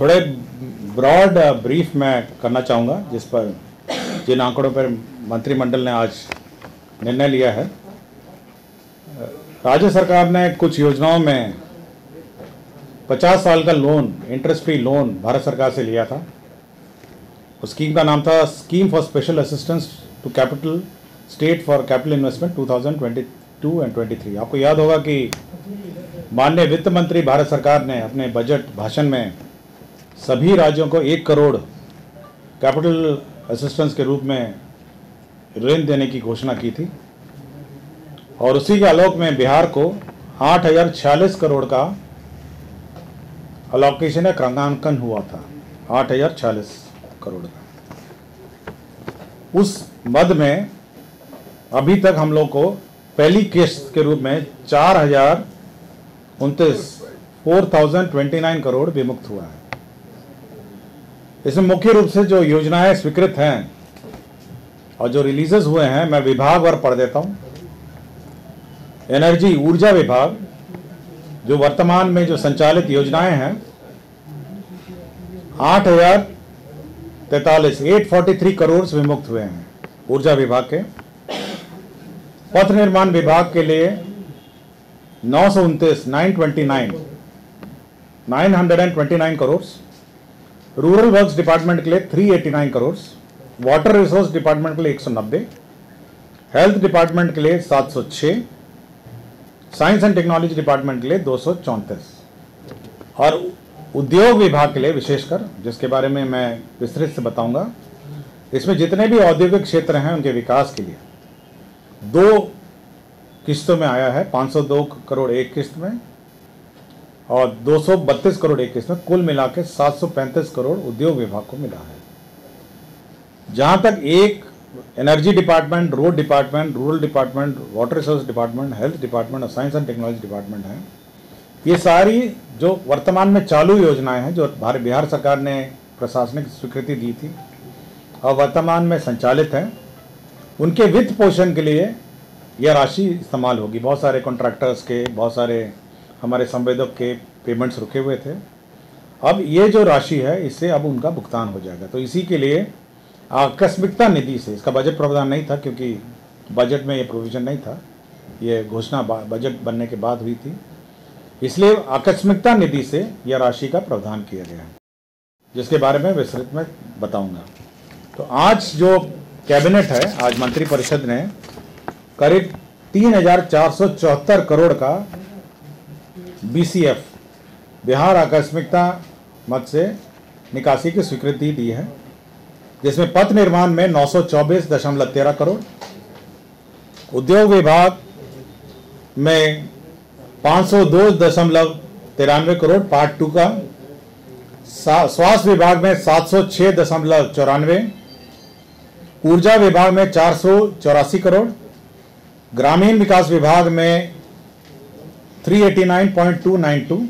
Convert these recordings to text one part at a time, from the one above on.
थोड़े broad brief मैं करना चाहूँगा, जिस पर जिन आंकड़ों पर मंत्रिमंडल ने आज निर्णय लिया है। राज्य सरकार ने कुछ योजनाओं में 50 साल का loan interest free loan Bharat सरकार से लिया था। उस स्कीम का नाम था scheme for special assistance to capital state for capital investment 2022 and 23 आपको याद होगा कि माननीय वित्त मंत्री भारत सरकार ने अपने बजट भाषण में सभी राज्यों को एक करोड़ कैपिटल असिस्टेंस के रूप में ऋण देने की घोषणा की थी। और उसी के आलोक में बिहार को आठ हज़ार छियालीस करोड़ का अलोकेशन या क्रमांकन हुआ था। आठ हज़ार छियालीस करोड़ का। उस मद में अभी तक हम लोग को पहली किस्त के रूप में चार हज़ार उनतीस, four thousand twenty nine crore विमुक्त हुआ है। इसमें मुख्य रूप से जो योजनाएँ स्वीकृत हैं और जो रिलीजेस हुए हैं, मैं विभाग और पढ़ देता हूँ। एनर्जी ऊर्जा विभाग, जो वर्तमान में जो संचालित योजनाएँ हैं, आठ हज़ार तैतालीस एट फोर्टी थ्री करोड़ विमुक्त हुए हैं ऊर्जा विभाग के। पथ निर्माण विभाग के लिए नौ सौ उनतीस nine twenty nine nine hundred and twenty nine crore. Rural works department के लिए three eighty nine crore water resource department के लिए एक सौ नब्बे हेल्थ डिपार्टमेंट के लिए सात सौ छः साइंस एंड टेक्नोलॉजी डिपार्टमेंट के लिए दो सौ चौंतीस। और उद्योग विभाग के लिए विशेषकर, जिसके बारे में मैं विस्तृत से बताऊँगा, इसमें जितने भी औद्योगिक क्षेत्र हैं उनके विकास के लिए, दो किस्तों में आया है 502 करोड़ एक किस्त में और 232 करोड़ एक किस्त में कुल मिला के 735 करोड़ उद्योग विभाग को मिला है। जहाँ तक एक energy department road department rural department water resource department health department और साइंस एंड टेक्नोलॉजी डिपार्टमेंट है, ये सारी जो वर्तमान में चालू योजनाएँ हैं, जो भारत, बिहार सरकार ने प्रशासनिक स्वीकृति दी थी, और वर्तमान में संचालित हैं, उनके वित्त पोषण के लिए यह राशि इस्तेमाल होगी। बहुत सारे कॉन्ट्रैक्टर्स के, बहुत सारे हमारे संवेदक के पेमेंट्स रुके हुए थे। अब ये जो राशि है, इससे अब उनका भुगतान हो जाएगा। तो इसी के लिए आकस्मिकता निधि से, इसका बजट प्रावधान नहीं था क्योंकि बजट में ये प्रोविज़न नहीं था। ये घोषणा बजट बनने के बाद हुई थी। इसलिए आकस्मिकता निधि से यह राशि का प्रावधान किया गया है। जिसके बारे में विस्तृत में बताऊँगा। तो आज जो कैबिनेट है, आज मंत्रिपरिषद ने करीब तीन हज़ार चार सौ चौहत्तर करोड़ का बीसीएफ बिहार आकस्मिकता मत से निकासी की स्वीकृति दी है, जिसमें पथ निर्माण में नौ सौ चौबीस दशमलव तेरह करोड़, उद्योग विभाग में पाँच सौ दो दशमलव तिरानवे करोड़ पार्ट टू का स्वास्थ्य विभाग में सात सौ छः दशमलव चौरानवे, ऊर्जा विभाग में चार सौ चौरासी करोड़, ग्रामीण विकास विभाग में 389.292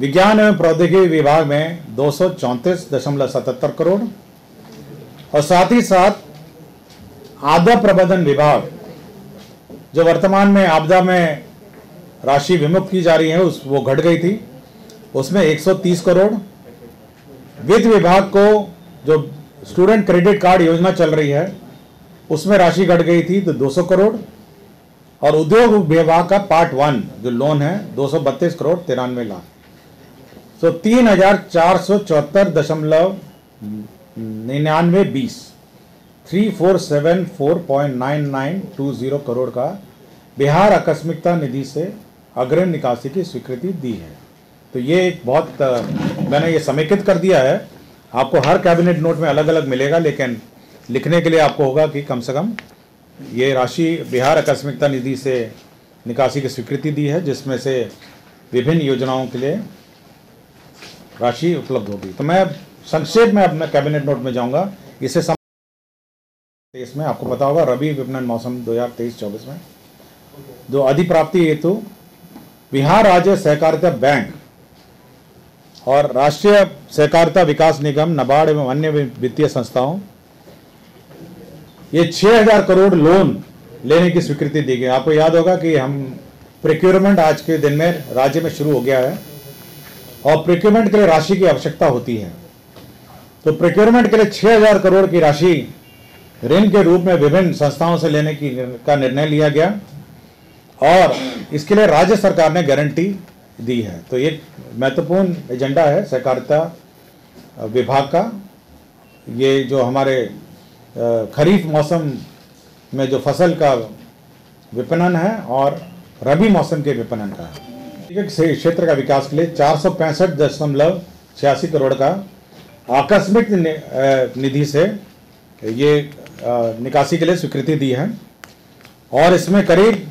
विज्ञान एवं प्रौद्योगिकी विभाग में दो करोड़। और साथ ही साथ आपदा प्रबंधन विभाग, जो वर्तमान में आपदा में राशि विमुक्त की जा रही है, उस, वो घट गई थी। उसमें 130 करोड़। वित्त विभाग को जो स्टूडेंट क्रेडिट कार्ड योजना चल रही है, उसमें राशि घट गई थी तो 200 करोड़। और उद्योग विभाग का पार्ट वन जो लोन है, दो सौ बत्तीस करोड़ तिरानवे लाख। तो तीन हज़ार चार सौ चौहत्तर दशमलव निन्यानवे बीस three four seven four point nine nine two zero crore का बिहार आकस्मिकता निधि से अग्रिम निकासी की स्वीकृति दी है। तो ये एक बहुत मैंने ये समेकित कर दिया है। आपको हर कैबिनेट नोट में अलग अलग मिलेगा, लेकिन लिखने के लिए आपको होगा कि कम से कम ये राशि बिहार आकस्मिकता निधि से निकासी की स्वीकृति दी है, जिसमें से विभिन्न योजनाओं के लिए राशि उपलब्ध होगी तो मैं संक्षेप में अपने कैबिनेट नोट में जाऊँगा इसे. इसमें आपको पता होगा, रबी विपणन मौसम 2023-24 में जो अधिप्राप्ति हेतु बिहार राज्य सहकारिता बैंक और राष्ट्रीय सहकारिता विकास निगम, नबार्ड एवं अन्य वित्तीय संस्थाओं ये 6000 करोड़ लोन लेने की स्वीकृति दी गई। आपको याद होगा कि हम प्रिक्योरमेंट आज के दिन में राज्य में शुरू हो गया है और प्रिक्योरमेंट के लिए राशि की आवश्यकता होती है। तो प्रिक्योरमेंट के लिए 6000 करोड़ की राशि ऋण के रूप में विभिन्न संस्थाओं से लेने की का निर्णय लिया गया और इसके लिए राज्य सरकार ने गारंटी दी है। तो ये महत्वपूर्ण एजेंडा है, सहकारिता विभाग का। ये जो हमारे खरीफ मौसम में जो फ़सल का विपणन है और रबी मौसम के विपणन का है। क्षेत्र का विकास के लिए चार सौ पैंसठ दशमलव छियासी करोड़ का आकस्मिक निधि से ये निकासी के लिए स्वीकृति दी है। और इसमें करीब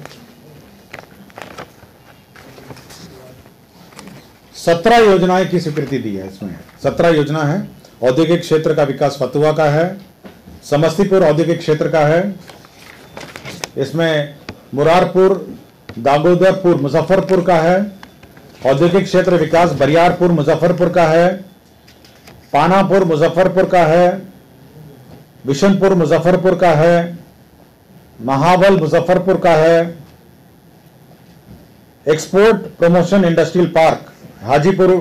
सत्रह योजनाएँ की स्वीकृति दी है इसमें। सत्रह योजना है। औद्योगिक क्षेत्र का विकास फतुआ का है। समस्तीपुर औद्योगिक क्षेत्र का है। इसमें मुरारपुर, दागोदरपुर, मुजफ्फरपुर का है। औद्योगिक क्षेत्र विकास बरियारपुर, मुजफ्फरपुर का है। पानापुर, मुजफ्फरपुर का है। बिशनपुर मुजफ्फरपुर का है। महाबल, मुजफ्फरपुर का है। Export promotion industrial park, Hajipur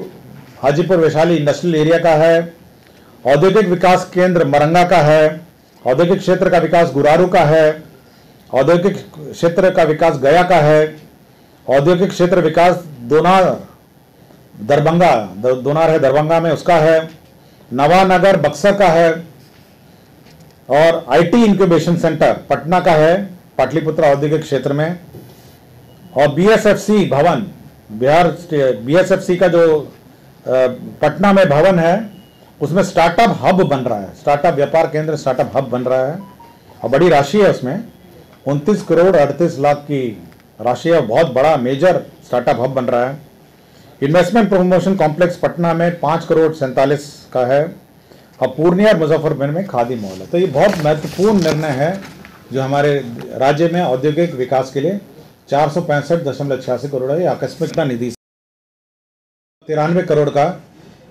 Hajipur Vaishali industrial area का है। औद्योगिक विकास केंद्र मरंगा का है। औद्योगिक क्षेत्र का विकास गुरारू का है, औद्योगिक क्षेत्र का विकास गया का है, औद्योगिक क्षेत्र विकास दोनार दरभंगा दोनार है दरभंगा में उसका है, नवानगर बक्सर का है, और आईटी इंक्यूबेशन सेंटर पटना का है, पाटलिपुत्र औद्योगिक क्षेत्र में, और बीएसएफसी भवन, बिहार, बीएसएफसी का जो पटना में भवन है उसमें स्टार्टअप हब बन रहा है। स्टार्टअप व्यापार केंद्र स्टार्टअप हब बन रहा है। और बड़ी राशि है उसमें। उनतीस करोड़ अड़तीस लाख की राशि है। बहुत बड़ा मेजर स्टार्टअप हब बन रहा है। इन्वेस्टमेंट प्रमोशन कॉम्प्लेक्स पटना में पाँच करोड़ सैंतालीस का है। और पूर्णिया और मुजफ्फरपुर में खादी मॉल है। तो ये बहुत महत्वपूर्ण निर्णय है जो हमारे राज्य में औद्योगिक विकास के लिए चार सौ पैंसठ दशमलव छियासी करोड़ है। आकस्मिकता निधि तिरानवे करोड़ का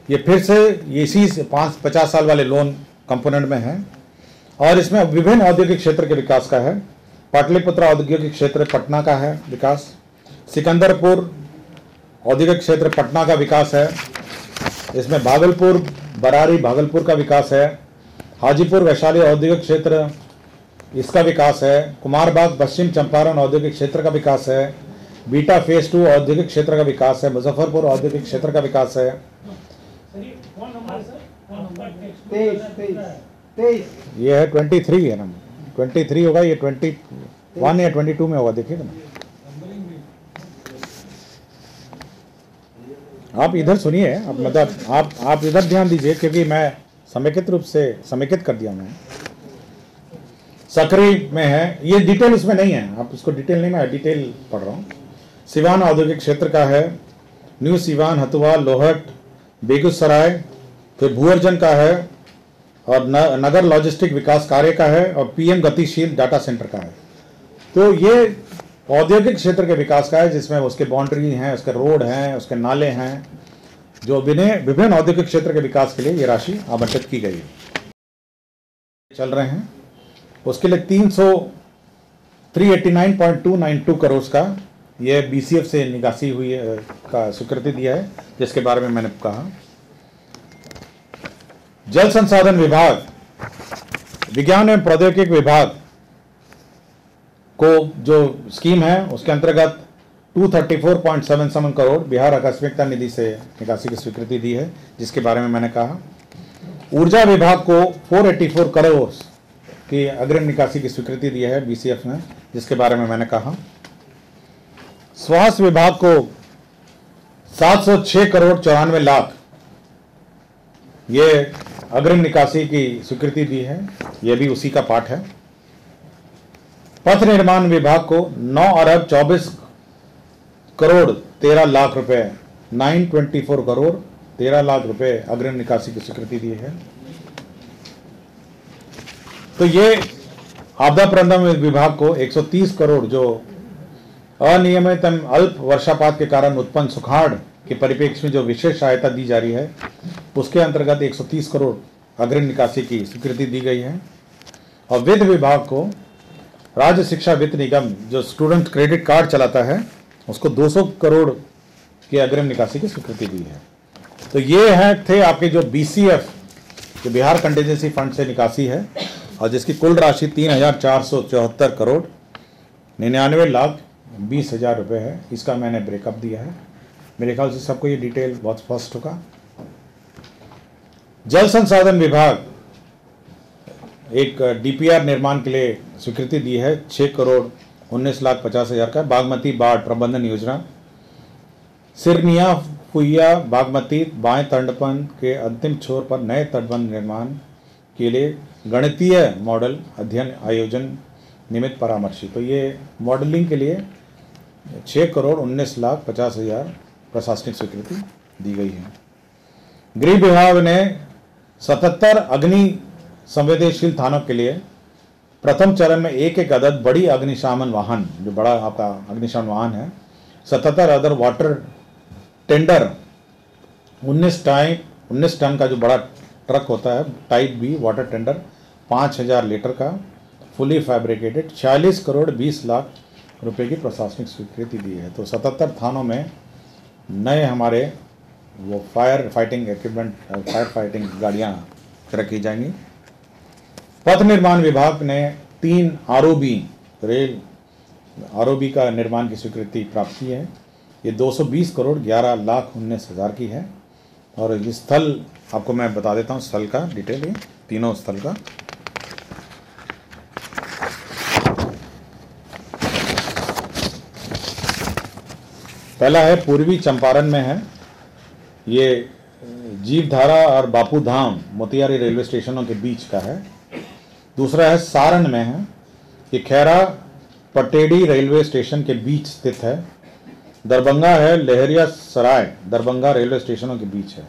ये फिर से इसी पाँच, पचास साल वाले लोन कंपोनेंट में है। और इसमें विभिन्न औद्योगिक क्षेत्र के विकास का है। पाटलिपुत्र औद्योगिक क्षेत्र पटना का है विकास। सिकंदरपुर औद्योगिक क्षेत्र पटना का विकास है। इसमें भागलपुर, बरारी, भागलपुर का विकास है। हाजीपुर, वैशाली औद्योगिक क्षेत्र, इसका विकास है। कुमारबाग, पश्चिम चंपारण औद्योगिक क्षेत्र का विकास है। बीटा फ़ेज़ टू औद्योगिक क्षेत्र का विकास है। मुजफ्फरपुर औद्योगिक क्षेत्र का विकास है। ये है ट्वेंटी थ्री है ना। ट्वेंटी थ्री होगा, ये ट्वेंटी वन या ट्वेंटी टू में होगा, देखिए ना। आप इधर सुनिए, आप मतलब आप आप इधर ध्यान दीजिए, क्योंकि मैं समेकित रूप से, समेकित कर दिया मैं सकरी में है। ये डिटेल इसमें नहीं है। आप इसको डिटेल नहीं, मैं डिटेल पढ़ रहा हूँ। सिवान औद्योगिक क्षेत्र का है। न्यू सिवान, हतुआ, लोहट, बेगूसराय, फिर भूअर्जन का है। और न, नगर लॉजिस्टिक विकास कार्य का है और पीएम गतिशील डाटा सेंटर का है। तो ये औद्योगिक क्षेत्र के विकास का है जिसमें उसके बाउंड्री हैं उसके रोड हैं उसके नाले हैं जो विभिन्न औद्योगिक क्षेत्र के विकास के लिए ये राशि आवंटित की गई है। चल रहे हैं। उसके लिए तीन सौ three eighty nine point two nine two crore का ये बीसीएफ से निकासी हुई का स्वीकृति दिया है जिसके बारे में मैंने कहा। जल संसाधन विभाग, विज्ञान एवं प्रौद्योगिक विभाग को जो स्कीम है, उसके अंतर्गत 234.77 करोड़ बिहार आकस्मिकता निधि से निकासी की स्वीकृति दी है, जिसके बारे में मैंने कहा। ऊर्जा विभाग को 484 करोड़ की अग्रिम निकासी की स्वीकृति दी है बीसीएफ ने, जिसके बारे में मैंने कहा। स्वास्थ्य विभाग को 706 करोड़ चौरानवे लाख, ये अग्रिम निकासी की स्वीकृति दी है यह भी उसी का पाठ है। पथ निर्माण विभाग को 9 अरब 24 करोड़ 13 लाख रुपए 924 करोड़ 13 लाख रुपए अग्रिम निकासी की स्वीकृति दी है। तो ये आपदा प्रबंधन विभाग को 130 करोड़ जो अनियमित अल्प वर्षापात के कारण उत्पन्न सुखाड़ के परिप्रेक्ष्य में जो विशेष सहायता दी जा रही है, उसके अंतर्गत 130 करोड़ अग्रिम निकासी की स्वीकृति दी गई है। और वित्त विभाग को राज्य शिक्षा वित्त निगम जो स्टूडेंट क्रेडिट कार्ड चलाता है, उसको 200 करोड़ की अग्रिम निकासी की स्वीकृति दी है। तो ये हैं थे आपके जो BCF जो बिहार कंटेजेंसी फंड से निकासी है, और जिसकी कुल राशि तीन हज़ार चार सौ चौहत्तर करोड़ निन्यानवे लाख बीस हज़ार रुपये है। इसका मैंने ब्रेकअप दिया है। मेरे ख्याल से सबको ये डिटेल बहुत स्पष्ट होगा। जल संसाधन विभाग एक डीपीआर निर्माण के लिए स्वीकृति दी है छः करोड़ उन्नीस लाख पचास हज़ार का बागमती बाढ़ प्रबंधन योजना। सिरनिया फुइया बागमती, बाएँ तटबंध के अंतिम छोर पर नए तटबंध निर्माण के लिए गणितीय मॉडल अध्ययन आयोजन निमित्त परामर्शी। तो ये मॉडलिंग के लिए छः करोड़ उन्नीस लाख पचास हज़ार प्रशासनिक स्वीकृति दी गई है। गृह विभाग ने सतहत्तर अग्नि संवेदनशील थानों के लिए प्रथम चरण में एक एक अदद बड़ी अग्निशामन वाहन, जो बड़ा आपका अग्निशामन वाहन है, सतहत्तर other water tender 19 type 19 ton का जो बड़ा ट्रक होता है type B water tender 5000 litre का फुली फैब्रिकेटेड 46 करोड़ 20 लाख रुपए की प्रशासनिक स्वीकृति दी है। तो सतहत्तर थानों में नए हमारे वो fire fighting equipment fire fighting गाड़ियाँ रखी जाएँगी। पथ निर्माण विभाग ने तीन आरओबी रेल आरओबी का निर्माण की स्वीकृति प्राप्त की है। ये 220 करोड़ 11 लाख उन्नीस हज़ार की है। और ये स्थल, आपको मैं बता देता हूँ, स्थल का डिटेल ये, तीनों स्थल का। पहला है पूर्वी चंपारण में है। ये जीवधारा और बापू धाम मोतिहारी रेलवे स्टेशनों के बीच का है। दूसरा है सारण में है। ये खैरा पटेड़ी रेलवे स्टेशन के बीच स्थित है। दरभंगा है, लहरिया सराय, दरभंगा रेलवे स्टेशनों के बीच है।